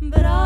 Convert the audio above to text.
but I